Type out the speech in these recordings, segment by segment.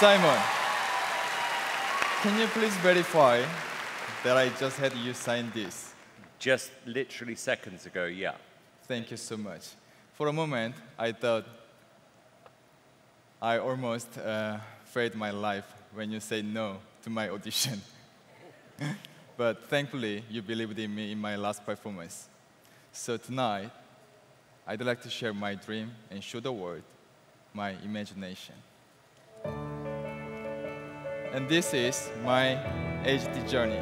Simon, can you please verify that I just had you sign this? Just literally seconds ago, yeah. Thank you so much. For a moment, I thought I almost uh, failed my life when you said no to my audition. but thankfully, you believed in me in my last performance. So tonight, I'd like to share my dream and show the world my imagination. And this is my HD journey.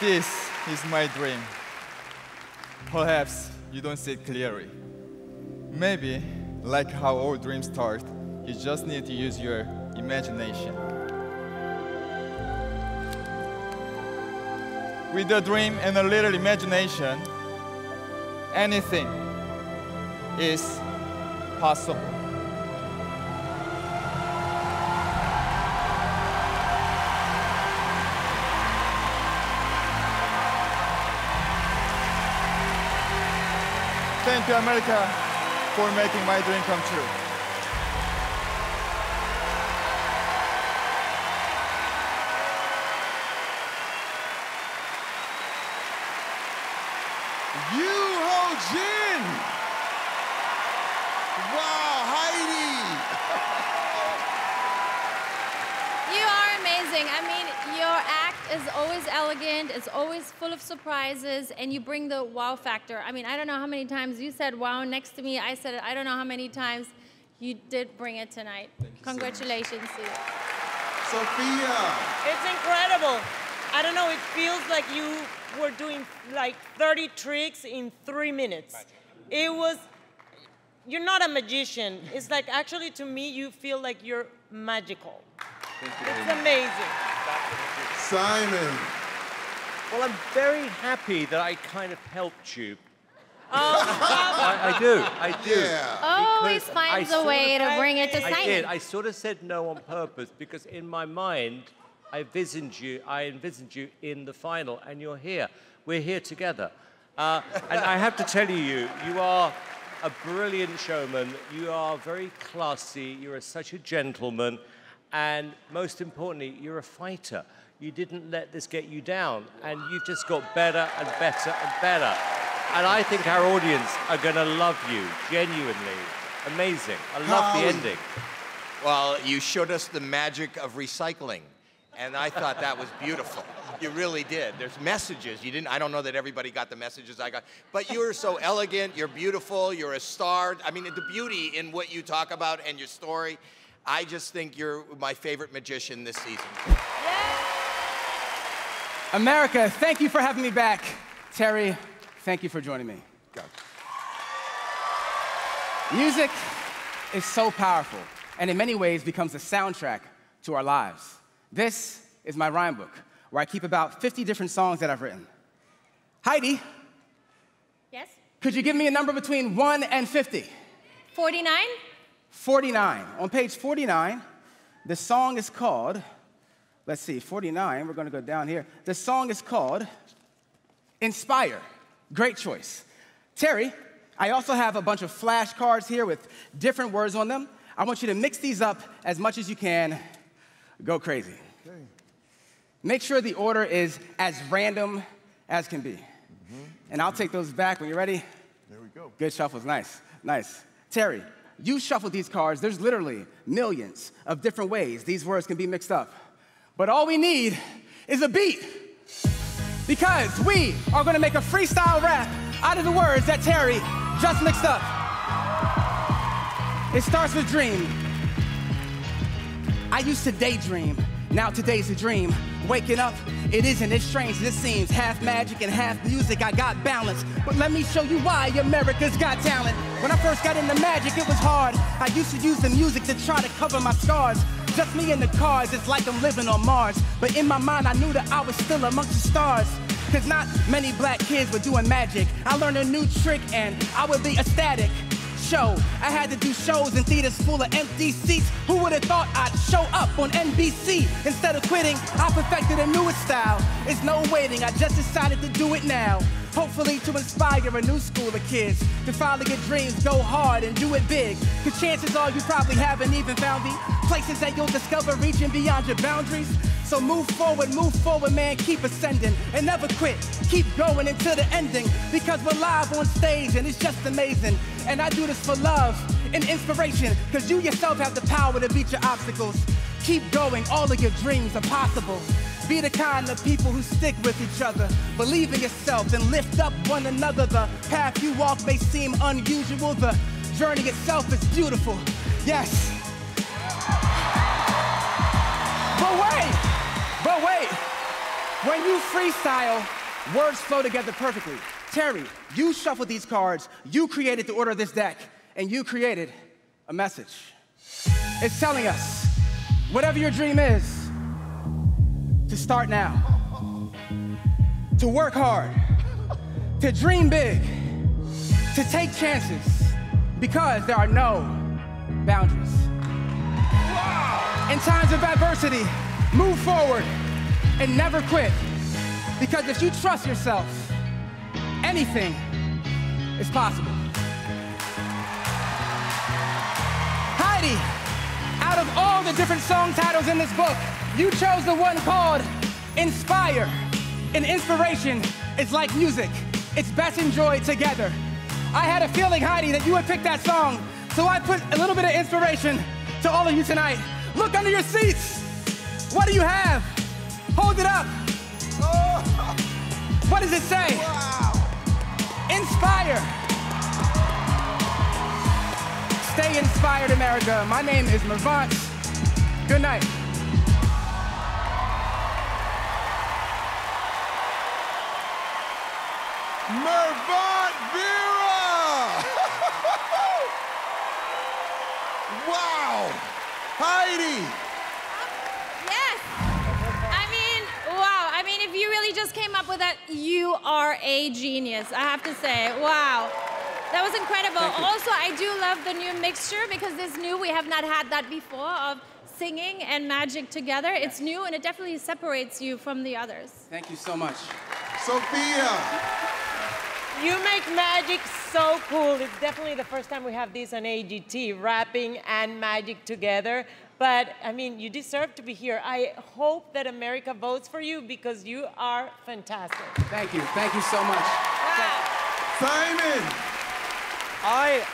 This is my dream. Perhaps you don't see it clearly. Maybe, like how all dreams start, you just need to use your imagination. With a dream and a little imagination, anything is possible. Thank you, America, for making my dream come true. Jin! Wow, Heidi! You are amazing. I mean, your act is always elegant, it's always full of surprises, and you bring the wow factor. I mean, I don't know how many times you said wow next to me. I said it, I don't know how many times you did bring it tonight. Congratulations to you. Sofia! It's incredible. I don't know, it feels like you were doing like 30 tricks in three minutes. It was, you're not a magician. It's like actually to me, you feel like you're magical. It's amazing. Simon! Well, I'm very happy that I kind of helped you. Oh, I, I do, I do. Yeah. Always Because finds a way of- to bring it to I did. I sort of said no on purpose because in my mind, I envisioned you, I envisioned you in the final, and you're here. We're here together. Uh, and I have to tell you, you, you are a brilliant showman. You are very classy. You're such a gentleman. And most importantly, you're a fighter. You didn't let this get you down. And you've just got better and better and better. And I think our audience are going to love you, genuinely. Amazing. I love the ending. Well, you showed us the magic of recycling, and I thought that was beautiful. You really did. There's messages. You didn't. I don't know that everybody got the messages I got, but you're so elegant. You're beautiful. You're a star. I mean, the beauty in what you talk about and your story. I just think you're my favorite magician this season. America, thank you for having me back. Terry, thank you for joining me. Music is so powerful and in many ways becomes a soundtrack to our lives. This is my rhyme book where I keep about 50 different songs that I've written. Heidi, Yes? could you give me a number between 1 and 50? 49? 49. On page 49, the song is called, let's see, 49, we're gonna go down here. The song is called Inspire. Great choice. Terry, I also have a bunch of flashcards here with different words on them. I want you to mix these up as much as you can. Go crazy. Okay. Make sure the order is as random as can be. Mhm. And I'll take those back when you're ready. There we go. Good shuffles, nice, nice. Terry, you shuffle these cards. There's literally millions of different ways these words can be mixed up. But all we need is a beat. Because we are gonna make a freestyle rap out of the words that Terry just mixed up. It starts with dream. I used to daydream. Now today's a dream. Waking up, it isn't as strange it seems. Half magic and half music, I got balance. But let me show you why America's got talent. When I first got into magic, it was hard. I used to use the music to try to cover my scars. Just me and the cards, it's like I'm living on Mars. But in my mind, I knew that I was still amongst the stars. Cause not many black kids were doing magic. I learned a new trick and I would be ecstatic show. I had to do shows in theaters full of empty seats. Who would have thought I'd show up on NBC? Instead of quitting, I perfected a newest style. It's no waiting, I just decided to do it now. Hopefully to inspire a new school of kids to follow your dreams, go hard and do it big. Cause chances are you probably haven't even found the places that you'll discover reaching beyond your boundaries. So move forward, move forward, man, keep ascending and never quit. Keep going until the ending because we're live on stage and it's just amazing. And I do this for love and inspiration because you yourself have the power to beat your obstacles. Keep going, all of your dreams are possible. Be the kind of people who stick with each other. Believe in yourself and lift up one another. The path you walk may seem unusual, the journey itself is beautiful. Yes. When you freestyle, words flow together perfectly. Terry, you shuffled these cards, you created the order of this deck, and you created a message. It's telling us whatever your dream is, to start now, to work hard, to dream big, to take chances, because there are no boundaries. In times of adversity, move forward and never quit. Because if you trust yourself, anything is possible. Heidi, out of all the different song titles in this book, you chose the one called Inspire. And inspiration is like music, it's best enjoyed together. I had a feeling, Heidi, that you would pick that song, so I put a little bit of inspiration to all of you tonight. Look under your seats. What do you have? Hold it up. What does it say? Inspire. Stay inspired, America. My name is Mervant. Good night. Mervant Vera! wow! Heidi! Really just came up with that, you are a genius. I have to say, wow. That was incredible. Also, I do love the new mixture because this new, we have not had that before, of singing and magic together. It's new and it definitely separates you from the others. Thank you so much. Sofia. You make magic so cool. It's definitely the first time we have this on AGT, rapping and magic together. But I mean, you deserve to be here. I hope that America votes for you because you are fantastic. Thank you. Thank you so much. Simon. I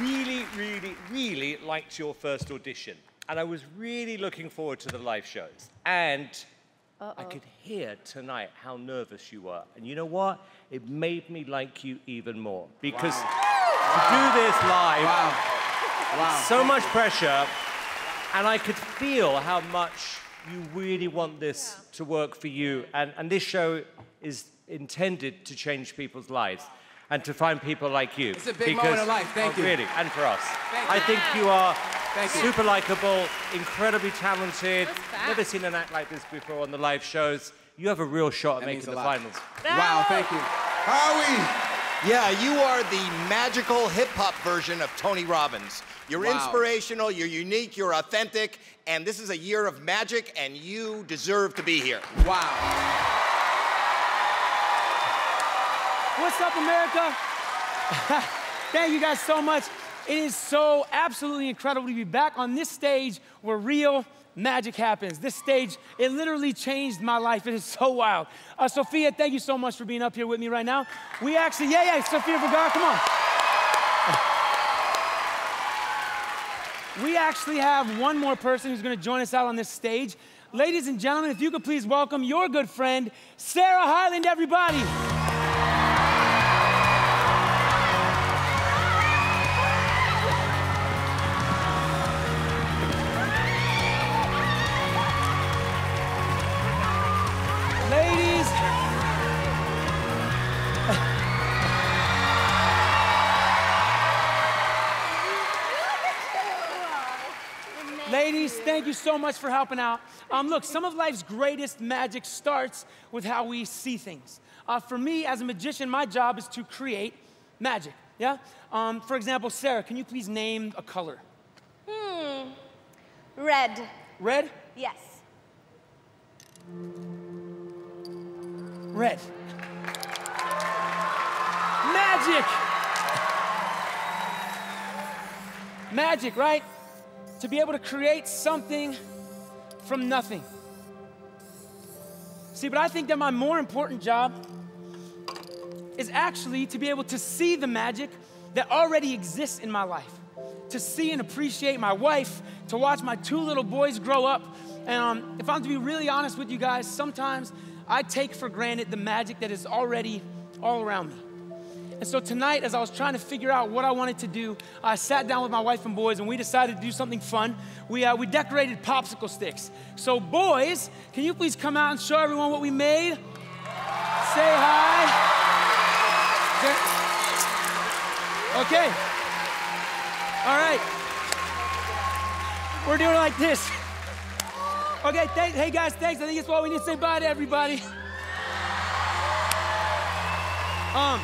really, really, really liked your first audition. And I was really looking forward to the live shows. And I could hear tonight how nervous you were. And you know what? It made me like you even more. Because to do this live, Wow. Wow. so much pressure, and I could feel how much you really want this to work for you. And, and this show is intended to change people's lives and to find people like you. It's a big moment of life. Thank oh, you. Really, and for us. Thank I you. think you are Thank super likable, incredibly talented. Never seen an act like this before on the live shows. You have a real shot at That making the lot. finals. Wow, thank you. Howie. Yeah, you are the magical hip hop version of Tony Robbins. You're Wow. inspirational, you're unique, you're authentic, and this is a year of magic, and you deserve to be here. Wow. What's up, America? Thank you guys so much. It is so absolutely incredible to be back on this stage We're real magic happens. This stage, it literally changed my life. It is so wild. Uh, Sofia, thank you so much for being up here with me right now. We actually, yeah, yeah, Sofia Vergara, come on. We actually have one more person who's gonna join us out on this stage. Ladies and gentlemen, if you could please welcome your good friend, Sarah Hyland, everybody. Ladies, thank you so much for helping out. Um, look, some of life's greatest magic starts with how we see things. Uh, for me, as a magician, my job is to create magic. Yeah. Um, for example, Sarah, can you please name a color? Hmm. Red. Red. Yes. Red. Magic! Magic, right? To be able to create something from nothing. See, but I think that my more important job is actually to be able to see the magic that already exists in my life. To see and appreciate my wife, to watch my two little boys grow up. And um, if I'm to be really honest with you guys, sometimes I take for granted the magic that is already all around me. And so tonight, as I was trying to figure out what I wanted to do, I sat down with my wife and boys, and we decided to do something fun. We, uh, we decorated popsicle sticks. So, boys, can you please come out and show everyone what we made? Say hi. Okay. All right. We're doing it like this. Okay, hey guys, thanks. I think it's what we need to say bye to everybody. Um,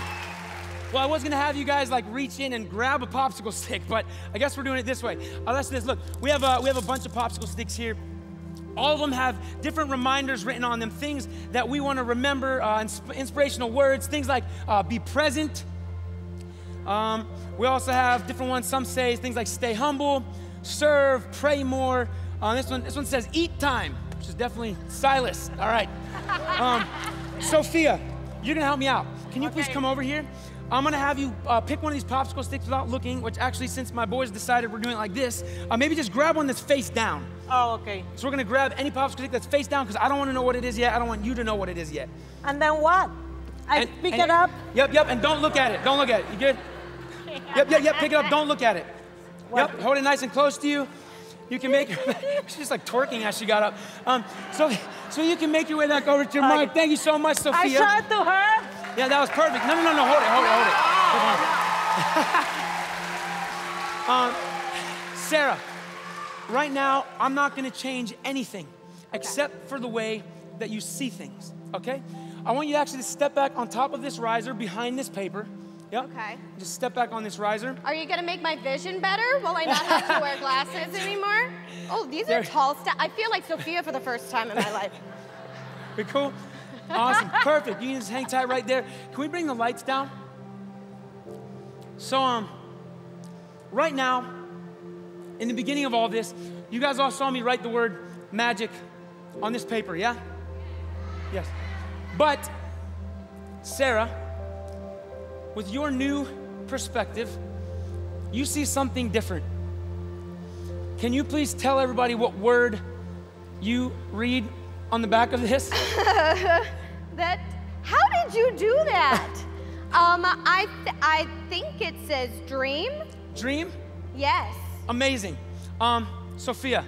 well, I was gonna have you guys like reach in and grab a popsicle stick, but I guess we're doing it this way. Uh, let's do this. Look, we have a, we have a bunch of popsicle sticks here. All of them have different reminders written on them, things that we want to remember, uh, insp- inspirational words, things like uh, be present. Um, we also have different ones. Some say things like stay humble, serve, pray more. Uh, this one, this one says eat time, which is definitely Silas. All right. Um, Sofia, you're gonna help me out. Can you please come over here? I'm gonna have you uh, pick one of these popsicle sticks without looking, which actually, since my boys decided we're doing it like this, uh, maybe just grab one that's face down. Oh, okay. So we're gonna grab any popsicle stick that's face down because I don't wanna know what it is yet. I don't want you to know what it is yet. And then what? I And- pick and- it up. Yep, yep, and don't look at it. Don't look at it. You good? Yep, yep, yep. Pick it up. Don't look at it. Yep. Hold it nice and close to you. You can make. she's just like twerking as she got up. Um, so, so you can make your way back over to your mic. Thank you so much, I Sofia. show it to her. Yeah, that was perfect. No, no, no, no. Hold it, hold it, hold it. On. um, Sarah, right now, I'm not going to change anything except for the way that you see things, okay? I want you to actually step back on top of this riser behind this paper. Yep. Okay. Just step back on this riser. Are you gonna make my vision better? Will I not have to wear glasses anymore? Oh, these There- are tall steps. I feel like Sofia for the first time in my life. We cool? Awesome, perfect. You can just hang tight right there. Can we bring the lights down? So, um, right now, in the beginning of all this, you guys all saw me write the word magic on this paper, yeah? Yes. But, Sarah, with your new perspective, you see something different. Can you please tell everybody what word you read on the back of this? that, how did you do that? um, I, th- I think it says dream. Dream? Yes. Amazing. Um, Sofia,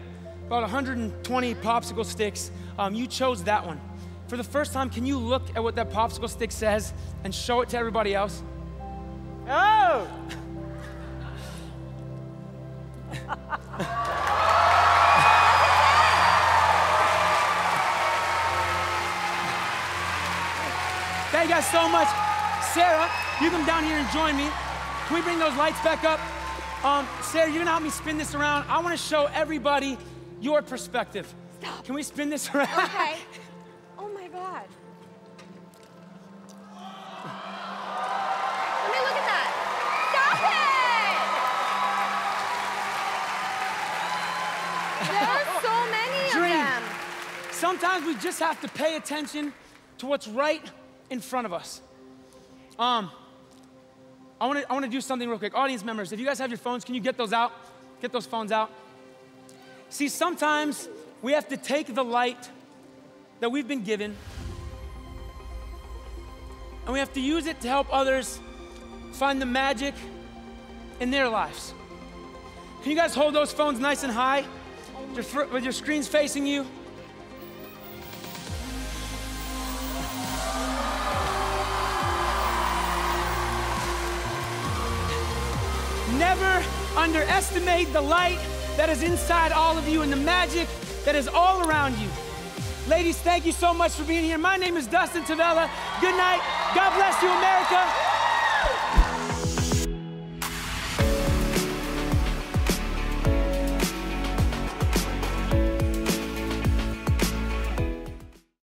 about 120 popsicle sticks. Um, you chose that one. For the first time, can you look at what that popsicle stick says and show it to everybody else? Oh! Guys so much. Sarah, you come down here and join me. Can we bring those lights back up? Um, Sarah, you're gonna help me spin this around. I wanna show everybody your perspective. Stop. Can we spin this around? Okay. oh my God. Let me look at that. Stop it! There are so many Dream. of them. Sometimes we just have to pay attention to what's right in front of us. Um, I want to I want to do something real quick. Audience members, if you guys have your phones, can you get those out? Get those phones out. See, sometimes we have to take the light that we've been given and we have to use it to help others find the magic in their lives. Can you guys hold those phones nice and high with your, with your screens facing you? Never underestimate the light that is inside all of you and the magic that is all around you. Ladies, thank you so much for being here. My name is Dustin Tavella. Good night. God bless you, America.